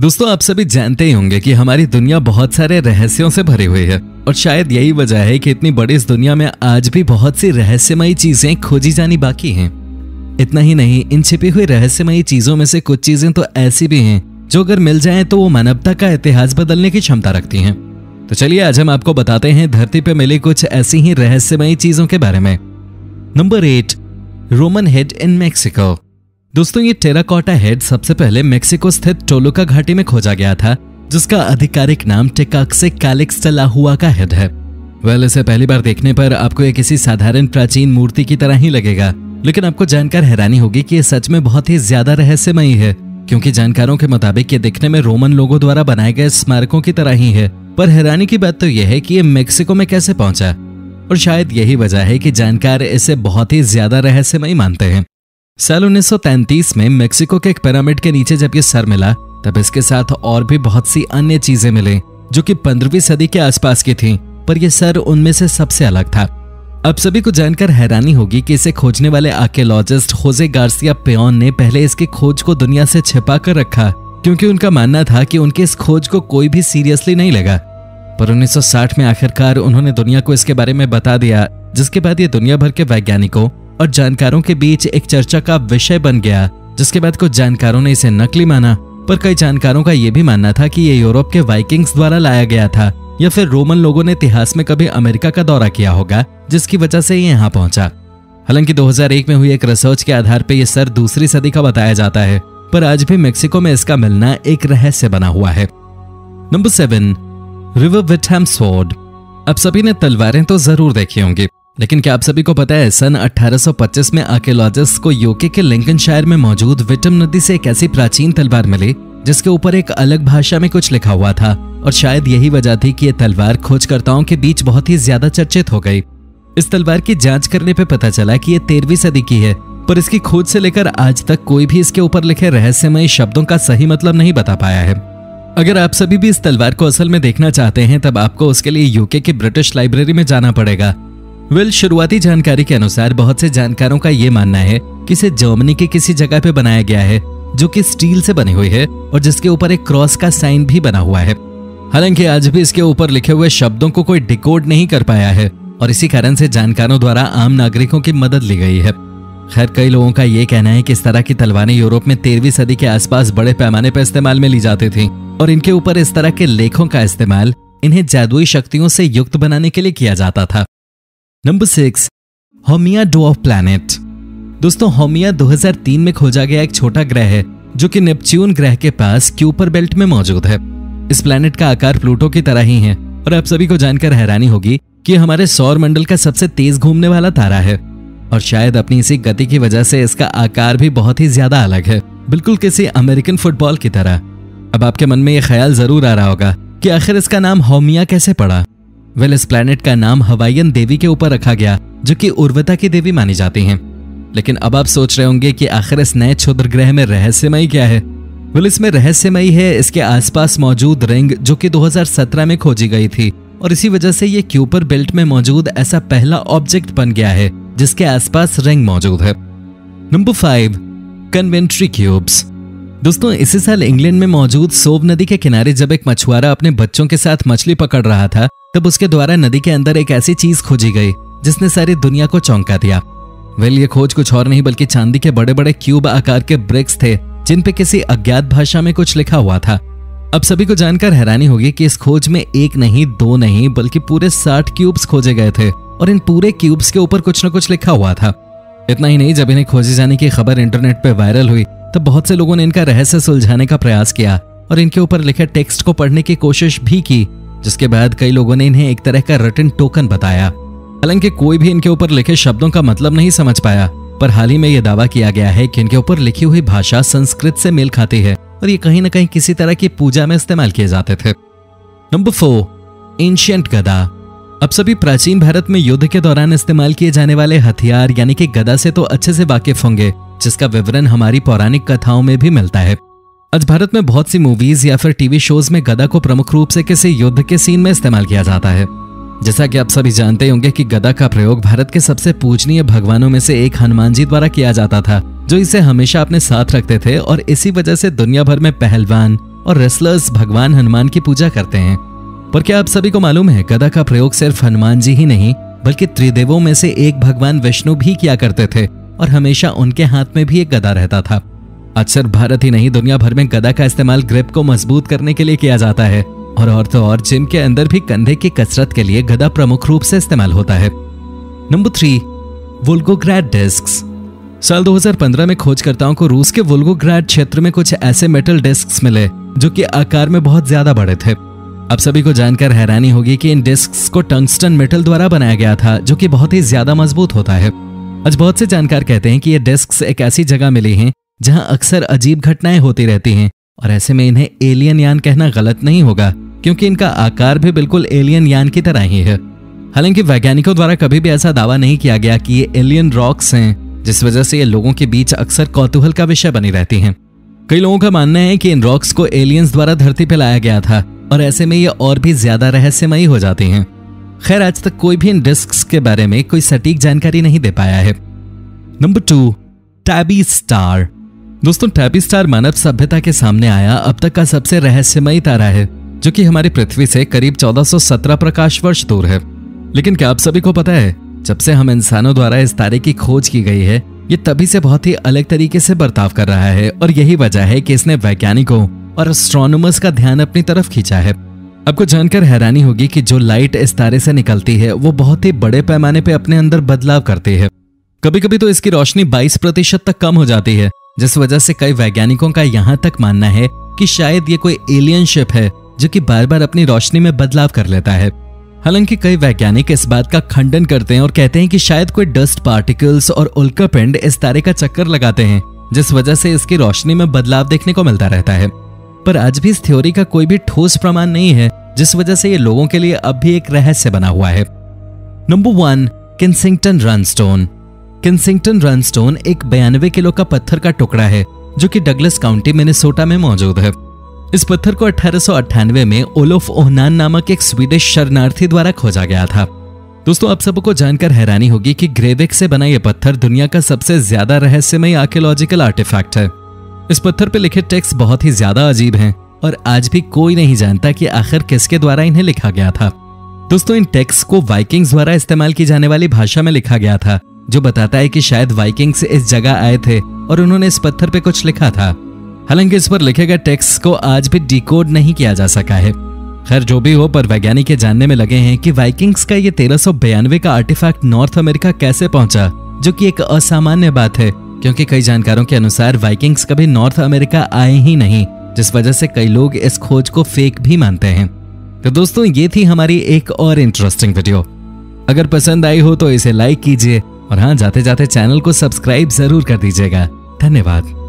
दोस्तों, आप सभी जानते ही होंगे कि हमारी दुनिया बहुत सारे रहस्यों से भरी हुई है और शायद यही वजह है कि इतनी बड़ी इस दुनिया में आज भी बहुत सी रहस्यमयी चीज़ें खोजी जानी बाकी हैं। इतना ही नहीं, इन छिपी हुई रहस्यमयी चीज़ों में से कुछ चीज़ें तो ऐसी भी हैं, जो अगर मिल जाए तो वो मानवता का इतिहास बदलने की क्षमता रखती हैं। तो चलिए, आज हम आपको बताते हैं धरती पर मिली कुछ ऐसी ही रहस्यमयी चीज़ों के बारे में। नंबर एट, रोमन हेड इन मेक्सिको। दोस्तों, ये टेराकोटा हेड सबसे पहले मेक्सिको स्थित टोलुका घाटी में खोजा गया था, जिसका आधिकारिक नाम टेकाक्से कैलिक्स हुआ का हेड है। वेल, इसे पहली बार देखने पर आपको ये किसी साधारण प्राचीन मूर्ति की तरह ही लगेगा, लेकिन आपको जानकर हैरानी होगी कि ये सच में बहुत ही ज़्यादा रहस्यमयी है, क्योंकि जानकारों के मुताबिक ये दिखने में रोमन लोगों द्वारा बनाए गए स्मारकों की तरह ही है, पर हैरानी की बात तो यह है कि ये मेक्सिको में कैसे पहुँचा। और शायद यही वजह है कि जानकार इसे बहुत ही ज़्यादा रहस्यमयी मानते हैं। साल 1933 में मेक्सिको के एक पिरामिड के नीचे जब ये सर मिला तब इसके साथ और भी बहुत सी अन्य चीज़ें मिले जो कि पंद्रहवीं सदी के आसपास की थीं, पर यह सर उनमें से सबसे अलग था। अब सभी को जानकर हैरानी होगी कि इसे खोजने वाले आर्कियोलॉजिस्ट होजे गार्सिया पेन ने पहले इसकी खोज को दुनिया से छिपा कर रखा क्योंकि उनका मानना था कि उनके इस खोज को कोई भी सीरियसली नहीं लगा। पर 1960 में आखिरकार उन्होंने दुनिया को इसके बारे में बता दिया जिसके बाद ये दुनिया भर के वैज्ञानिकों और जानकारों के बीच एक चर्चा का विषय बन गया, जिसके बाद कुछ जानकारों ने इसे नकली माना। पर कई जानकारों का यह भी मानना था कि ये यूरोप के वाइकिंग्स द्वारा लाया गया था, या फिर रोमन लोगों ने इतिहास में कभी अमेरिका का दौरा किया होगा, जिसकी वजह से ये यहाँ पहुँचा। हालाँकि 2001 में हुई एक रिसर्च के आधार पर यह सर दूसरी सदी का बताया जाता है, पर आज भी मेक्सिको में इसका मिलना एक रहस्य बना हुआ है। Number seven, river Witham sword अब सभी ने तलवारें तो ज़रूर देखी होंगी। लेकिन क्या आप सभी को पता है, सन 1825 में आर्कियोलॉजिस्ट को यूके के लिंकनशायर में मौजूद विटम नदी से एक ऐसी प्राचीन तलवार मिली, जिसके ऊपर एक अलग भाषा में कुछ लिखा हुआ था। और शायद यही वजह थी कि यह तलवार खोजकर्ताओं के बीच बहुत ही ज़्यादा चर्चित हो गई। इस तलवार की जाँच करने पे पता चला कि यह तेरहवीं सदी की है, पर इसकी खोज से लेकर आज तक कोई भी इसके ऊपर लिखे रहस्यमय शब्दों का सही मतलब नहीं बता पाया है। अगर आप सभी भी इस तलवार को असल में देखना चाहते हैं, तब आपको उसके लिए यूके की ब्रिटिश लाइब्रेरी में जाना पड़ेगा। वेल शुरुआती जानकारी के अनुसार बहुत से जानकारों का ये मानना है कि इसे जर्मनी के किसी जगह पे बनाया गया है, जो कि स्टील से बनी हुई है और जिसके ऊपर एक क्रॉस का साइन भी बना हुआ है। हालाँकि आज भी इसके ऊपर लिखे हुए शब्दों को कोई डिकोड नहीं कर पाया है और इसी कारण से जानकारों द्वारा आम नागरिकों की मदद ली गई है। खैर, कई लोगों का ये कहना है कि इस तरह की तलवारें यूरोप में तेरहवीं सदी के आसपास बड़े पैमाने पर इस्तेमाल में ली जाती थी और इनके ऊपर इस तरह के लेखों का इस्तेमाल इन्हें जादुई शक्तियों से युक्त बनाने के लिए किया जाता था। नंबर सिक्स होमिया डोफ प्लैनेट दोस्तों होमिया 2003 में खोजा गया एक छोटा ग्रह है, जो कि नेपच्यून ग्रह के पास क्यूपर बेल्ट में मौजूद है। इस प्लैनेट का आकार प्लूटो की तरह ही है, और आप सभी को जानकर हैरानी होगी कि हमारे सौर मंडल का सबसे तेज घूमने वाला तारा है। और शायद अपनी इसी गति की वजह से इसका आकार भी बहुत ही ज़्यादा अलग है, बिल्कुल किसी अमेरिकन फुटबॉल की तरह। अब आपके मन में यह ख्याल ज़रूर आ रहा होगा कि आखिर इसका नाम होमिया कैसे पड़ा? वेल इस प्लैनेट का नाम हवाईयन देवी के ऊपर रखा गया, जो कि उर्वता की देवी मानी जाती हैं। लेकिन अब आप सोच रहे होंगे कि आखिर इस नए क्षुद्र ग्रह में रहस्यमयी क्या है? वेल इसमें रहस्यमयी है इसके आसपास मौजूद रिंग, जो कि 2017 में खोजी गई थी। और इसी वजह से ये क्यूपर बेल्ट में मौजूद ऐसा पहला ऑब्जेक्ट बन गया है, जिसके आसपास रिंग मौजूद है। नंबर फाइव कन्वेंट्री क्यूब्स दोस्तों, इसी साल इंग्लैंड में मौजूद सोव नदी के किनारे जब एक मछुआरा अपने बच्चों के साथ मछली पकड़ रहा था तब उसके द्वारा नदी के अंदर एक ऐसी चीज़ खोजी गई, जिसने सारी दुनिया को चौंका दिया। वेल, ये खोज कुछ और नहीं, बल्कि चांदी के बड़े बड़े क्यूब आकार के ब्रिक्स थे, जिन पे किसी अज्ञात भाषा में कुछ लिखा हुआ था। अब सभी को जानकर हैरानी होगी कि इस खोज में एक नहीं, दो नहीं, बल्कि पूरे साठ क्यूब्स खोजे गए थे, और इन पूरे क्यूब्स के ऊपर कुछ न कुछ लिखा हुआ था। इतना ही नहीं, जब इन्हें खोजे जाने की खबर इंटरनेट पर वायरल हुई, तब बहुत से लोगों ने इनका रहस्य सुलझाने का प्रयास किया, और इनके ऊपर लिखे टेक्स्ट को पढ़ने की कोशिश भी की। जिसके बाद कई लोगों ने इन्हें एक तरह का रिटन टोकन बताया। हालाँकि कोई भी इनके ऊपर लिखे शब्दों का मतलब नहीं समझ पाया, पर हाल ही में यह दावा किया गया है कि इनके ऊपर लिखी हुई भाषा संस्कृत से मेल खाती है और ये कहीं ना कहीं किसी तरह की पूजा में इस्तेमाल किए जाते थे। नंबर फोर एंशियंट गदा। अब सभी प्राचीन भारत में युद्ध के दौरान इस्तेमाल किए जाने वाले हथियार यानी कि गदा से तो अच्छे से वाकिफ होंगे, जिसका विवरण हमारी पौराणिक कथाओं में भी मिलता है। आज भारत में बहुत सी मूवीज़ या फिर टीवी शोज़ में गदा को प्रमुख रूप से किसी युद्ध के सीन में इस्तेमाल किया जाता है। जैसा कि आप सभी जानते होंगे कि गदा का प्रयोग भारत के सबसे पूजनीय भगवानों में से एक हनुमान जी द्वारा किया जाता था, जो इसे हमेशा अपने साथ रखते थे और इसी वजह से दुनिया भर में पहलवान और रेसलर्स भगवान हनुमान की पूजा करते हैं। पर क्या आप सभी को मालूम है, गदा का प्रयोग सिर्फ़ हनुमान जी ही नहीं, बल्कि त्रिदेवों में से एक भगवान विष्णु भी किया करते थे और हमेशा उनके हाथ में भी एक गदा रहता था। अक्सर भारत ही नहीं, दुनिया भर में गदा का इस्तेमाल ग्रिप को मज़बूत करने के लिए किया जाता है और और तो और जिम के अंदर भी कंधे की कसरत के लिए गदा प्रमुख रूप से इस्तेमाल होता है। नंबर थ्री, वोल्गोग्रैड डिस्क साल 2015 में खोजकर्ताओं को रूस के वोल्गोग्रैड क्षेत्र में कुछ ऐसे मेटल डिस्क मिले जो कि आकार में बहुत ज़्यादा बड़े थे। अब सभी को जानकर हैरानी होगी कि इन डिस्क को टंगस्टन मेटल द्वारा बनाया गया था, जो कि बहुत ही ज़्यादा मज़बूत होता है। आज बहुत से जानकार कहते हैं कि ये डिस्क एक ऐसी जगह मिली हैं जहाँ अक्सर अजीब घटनाएँ होती रहती हैं, और ऐसे में इन्हें एलियन यान कहना गलत नहीं होगा, क्योंकि इनका आकार भी बिल्कुल एलियन यान की तरह ही है। हालाँकि वैज्ञानिकों द्वारा कभी भी ऐसा दावा नहीं किया गया कि ये एलियन रॉक्स हैं, जिस वजह से ये लोगों के बीच अक्सर कौतूहल का विषय बनी रहती हैं। कई लोगों का मानना है कि इन रॉक्स को एलियंस द्वारा धरती पर लाया गया था, और ऐसे में ये और भी ज़्यादा रहस्यमयी हो जाती हैं। खैर, आज तक कोई भी इन डिस्क के बारे में कोई सटीक जानकारी नहीं दे पाया है। नंबर टू टैबी स्टार दोस्तों टैबी स्टार मानव सभ्यता के सामने आया, अब तक का सबसे रहस्यमयी तारा है, जो कि हमारी पृथ्वी से करीब 1417 प्रकाश वर्ष दूर है। लेकिन क्या आप सभी को पता है, जब से हम इंसानों द्वारा इस तारे की खोज की गई है, ये तभी से बहुत ही अलग तरीके से बर्ताव कर रहा है, और यही वजह है कि इसने वैज्ञानिकों और एस्ट्रोनोमर्स का ध्यान अपनी तरफ़ खींचा है। आपको जानकर हैरानी होगी कि जो लाइट इस तारे से निकलती है, वो बहुत ही बड़े पैमाने पर अपने अंदर बदलाव करती है। कभी कभी तो इसकी रोशनी 22 प्रतिशत तक कम हो जाती है जिस वजह से कई वैज्ञानिकों का यहाँ तक मानना है कि शायद ये कोई एलियन शिप है, जो कि बार बार अपनी रोशनी में बदलाव कर लेता है। हालाँकि कई वैज्ञानिक इस बात का खंडन करते हैं और कहते हैं कि शायद कोई डस्ट पार्टिकल्स और उल्कापिंड इस तारे का चक्कर लगाते हैं, जिस वजह से इसकी रोशनी में बदलाव देखने को मिलता रहता है। पर आज भी इस थ्योरी का कोई भी ठोस प्रमाण नहीं है, जिस वजह से ये लोगों के लिए अब भी एक रहस्य बना हुआ है। Number one Kensington runestone Kensington runestone एक बयानवे किलो का पत्थर का टुकड़ा है, जो कि डगलस काउंटी, मिनेसोटा में मौजूद है। इस पत्थर को अठारह में ओलोफ ओहनान नामक एक स्वीडिश शरणार्थी द्वारा खोजा गया था। दोस्तों, आप सबको जानकर हैरानी होगी कि ग्रेविक से बना यह पत्थर दुनिया का सबसे ज़्यादा रहस्यमय आर्कियोलॉजिकल आर्टिफैक्ट है। इस पत्थर पर लिखे टेक्स्ट बहुत ही ज़्यादा अजीब हैं और आज भी कोई नहीं जानता कि आखिर किसके द्वारा इन्हें लिखा गया था। दोस्तों, इन टेक्स्ट को वाइकिंग्स द्वारा इस्तेमाल की जाने वाली भाषा में लिखा गया था। जो बताता है कि शायद वाइकिंग्स इस जगह आए थे और उन्होंने इस पत्थर पे कुछ लिखा था। हालाँकि इस पर लिखे गए टेक्स्ट को आज भी डिकोड नहीं किया जा सका है। खैर, जो भी हो, पर वैज्ञानिक जानने में लगे हैं कि वाइकिंग्स का ये तेरह का आर्टिफैक्ट नॉर्थ अमेरिका कैसे पहुँचा, जो कि एक असामान्य बात है, क्योंकि कई जानकारों के अनुसार वाइकिंग्स कभी नॉर्थ अमेरिका आए ही नहीं, जिस वजह से कई लोग इस खोज को फेक भी मानते हैं। तो दोस्तों, ये थी हमारी एक और इंटरेस्टिंग वीडियो अगर पसंद आई हो तो इसे लाइक कीजिए और हाँ जाते जाते चैनल को सब्सक्राइब ज़रूर कर दीजिएगा। धन्यवाद।